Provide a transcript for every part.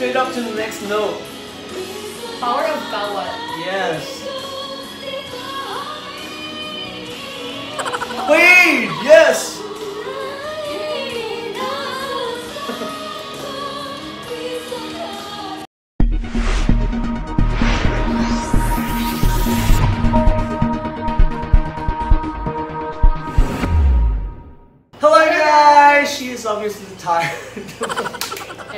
straight up to the next note. Power of Kawat. Yes. Wait, yes. Hello guys, she is obviously tired.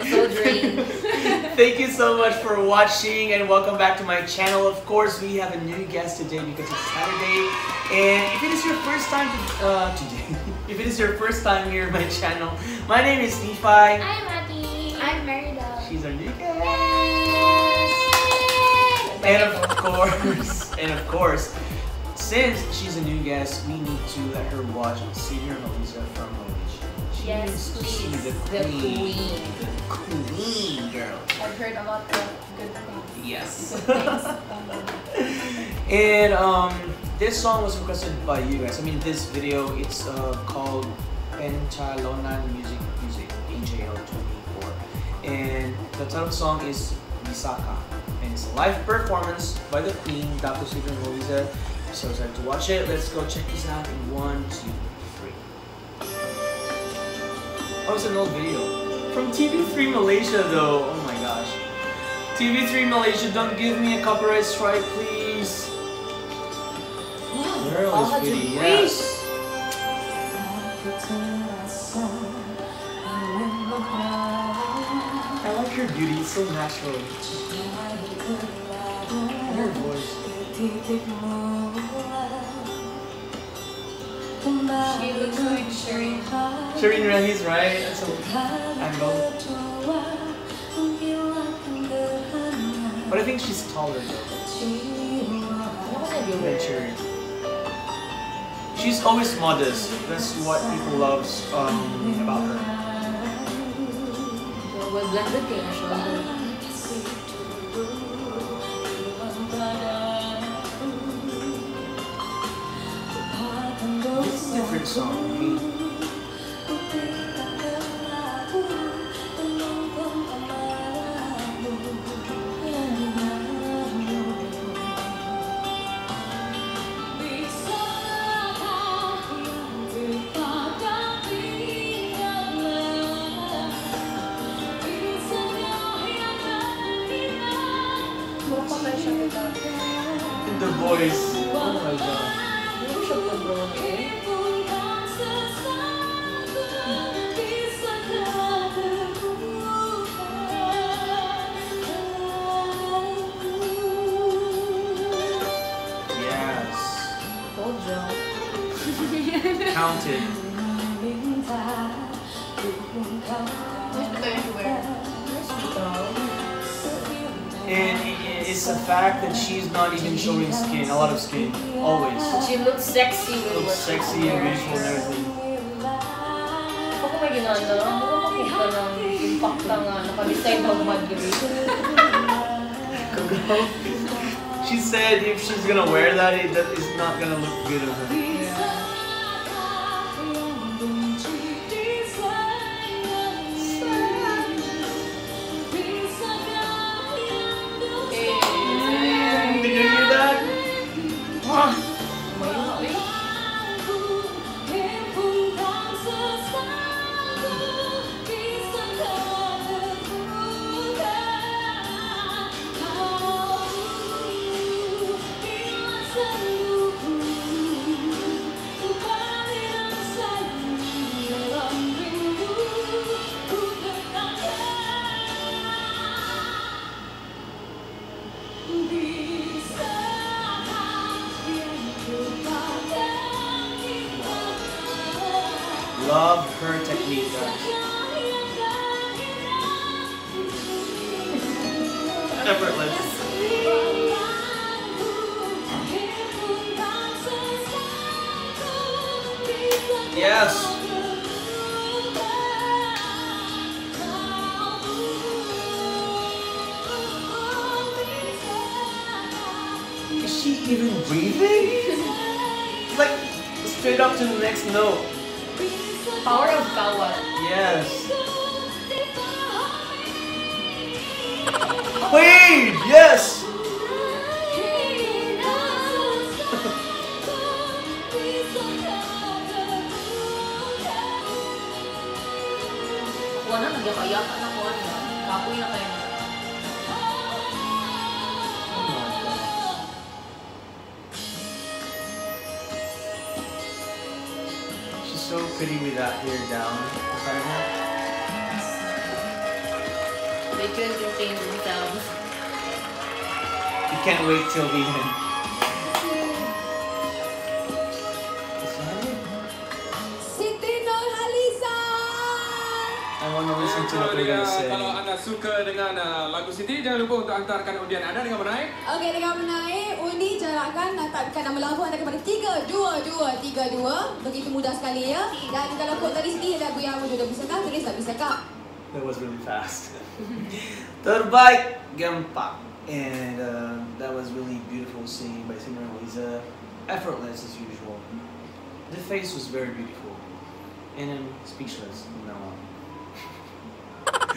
I'm so drained. Thank you so much for watching and welcome back to my channel. Of course, we have a new guest today because it's Saturday. And if it is your first time to, uh, today, if it is your first time here on my channel, my name is Nephi. I'm Ati. I'm Merida. She's our new guest. And of course, and of course, since she's a new guest, we need to let her watch Siti Nurhaliza from Malaysia. Yes, needs to see please. the The queen. queen. The queen, girl. I've heard a lot of good things. Yes. And um, this song was requested by you guys. I mean, this video it's uh, called Pencalonan Music Music AJL24, and the title of the song is Bisakah, and it's a live performance by the Queen, Dato' Siti Nurhaliza. So excited to watch it. Let's go check this out in one, two, three. Oh, it's an old video from TV3 Malaysia, though. Oh my gosh. TV3 Malaysia, don't give me a copyright strike, please. Girl All is pretty, yes. I like her beauty, it's so natural. And her voice. She looks like Shireen. Shireen Rahi's right. That's a angle. But I think she's taller though Ano kasi than viewer? Shireen. She's always modest. That's what people loves um, about her. Song. Kita. the voice. Counted. Hospital yung she wear. Hospital. And it's a fact that she's not even showing skin, a lot of skin, always. She looks sexy with Looks she sexy and beautiful and everything. May ginana, ako makita ng impact lang nga, naka-decide how Madrid. She said if she's gonna wear that, it that is not gonna look good on her. Effortless. Yes. Is she even breathing? like straight up to the next note. Power of Kawat. Yes. Queen! Yes! Kuha na, nagyakayaka na kuha na. Kapoy na kayo na. Pretty with that hair down. They couldn't contain themselves. You can't wait till the end. Kalau anda suka dengan uh, lagu Siti, jangan lupa untuk hantarkan undian anda dengan menaik. Okey, dengan menaik, undi jarakkan hantarkan nama lagu anda kepada 32232. Begitu mudah sekali ya. Dan kalau quote tadi sendiri lagu yang mudah bisakah? Tulis tak bisakah? That was really fast. Terbaik Gempak. And uh, that was really beautiful singing by singer Lisa. Effortless as usual. The face was very beautiful. And I'm speechless from now on.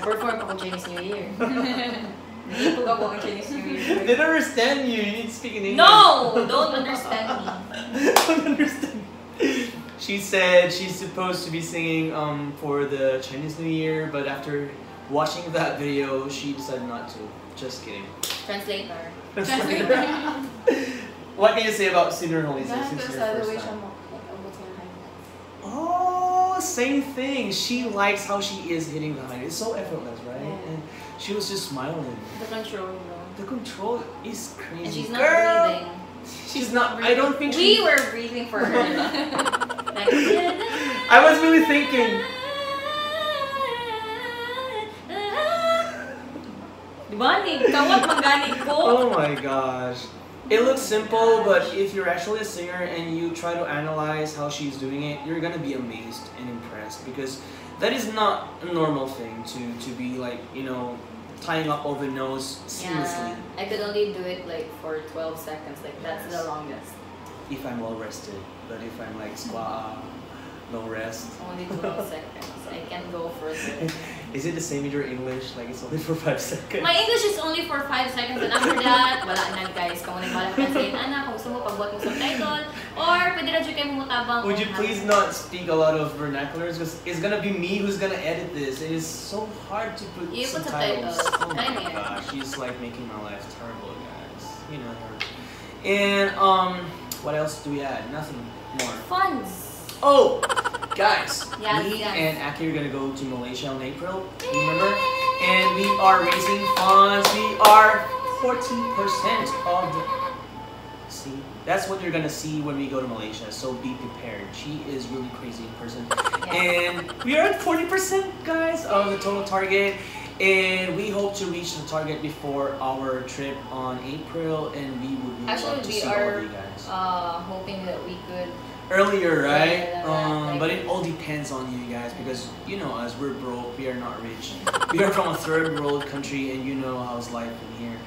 Perform ako Chinese New Year. Hindi po ako ang Chinese New Year. They don't understand you. You need to speak in English. No! Don't understand me. don't understand. She said she's supposed to be singing um, for the Chinese New Year, but after watching that video, she decided not to. Just kidding. Translator. Translator. what can you say about Siti Nurhaliza Dahil since ko your first time? mo. Like, abot sa height. Oh, same thing. She likes how she is hitting the high. It's so effortless, right? Yeah. And she was just smiling. The control, no? The control is crazy. And she's not Girl, breathing. She's not. I don't think We she. were breathing for her. I was really thinking. Diba? Ni kawat mangganig ko. Oh my gosh. It looks simple, but if you're actually a singer and you try to analyze how she's doing it, you're gonna be amazed and impressed because that is not a normal thing to to be like you know tying up all the nose seamlessly. Yeah, I could only do it like for 12 seconds. Like that's the longest. If I'm well rested, but if I'm like squat, no rest. Only 12 seconds. I can go further. Is it the same with your English? Like it's only for five seconds. My English is only for 5 seconds and after that, wala na guys. Kung ano yung translate, ana, kung gusto mo pagbuhat mo subtitle, or pwede dyan kayo mutabang. Would you please not speak a lot of vernaculars? Because it's gonna be me who's gonna edit this. It is so hard to put You put subtitles. subtitles. Oh my gosh, she's like making my life terrible, guys. You know her. And um, what else do we add? Nothing more. Funds. Oh, guys, Yes, me yes. and Aki are gonna go to Malaysia in April. Remember? And we are raising funds. We are 14% of the. See, that's what you're gonna see when we go to Malaysia. So be prepared. She is really crazy in person. And we are at 40%, guys, of the total target. And we hope to reach the target before our trip on April. And we would really Actually, love to we see all are of you guys uh, hoping that we could. Earlier, right? Yeah, um, like- but it all depends on you guys because you know us, we're broke, we are not rich. we are from a third world country, and you know how's life in here.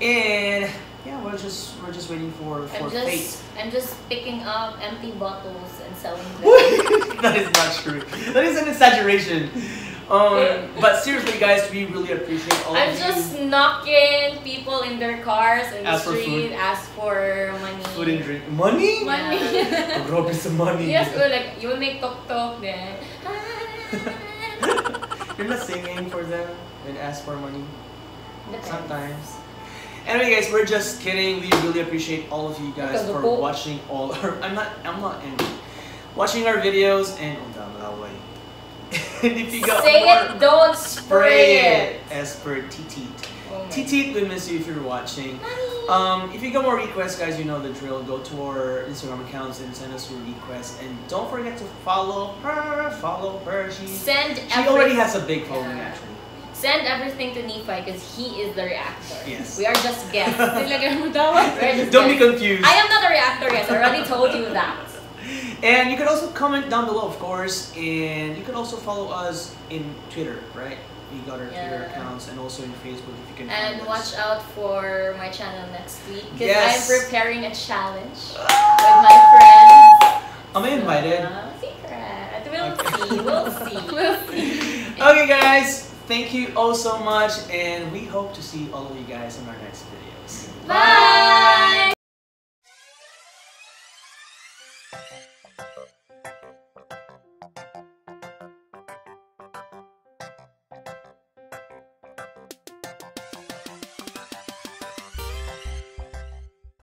And yeah, we're just we're just waiting for for I'm fate. just, I'm just picking up empty bottles and selling them. that is not true. That is an exaggeration. Um, but seriously, guys, we really appreciate all I'm of just you. knocking people in their cars in the Ask for street, food. ask for money. Food and drink. Money? Money. Oh, Grabe sa money. yes, or like you will make tok tok then. You're not singing for them and ask for money. Depends. Sometimes. Anyway, guys, we're just kidding. We really appreciate all of you guys for watching all. Our, I'm not. I'm not angry. Watching our videos and oh, damn, that way. and if you got Say more, it, don't spray it. As per Titit. Oh we miss you if you're watching. Um, if you got more requests, guys, you know the drill. Go to our Instagram accounts and send us your requests. And don't forget to follow her. Follow her. She Send she already has a big following Yeah. actually. Send everything to Nephi because he is the reactor. Yes. We are just guests. Nilagyan mo daw. We're just Don't be confused. I am not a reactor, guys. I already told you that. And you can also comment down below, of course, and you can also follow us in Twitter, right? We got our Twitter accounts and also in Facebook if you can. And watch us. out for my channel next week because Yes. I'm preparing a challenge with my friends. Am I invited? Uh, secret. We'll Okay. see. We'll see. We'll see. Okay, guys. thank you all so much, and we hope to see all of you guys in our next videos. Bye!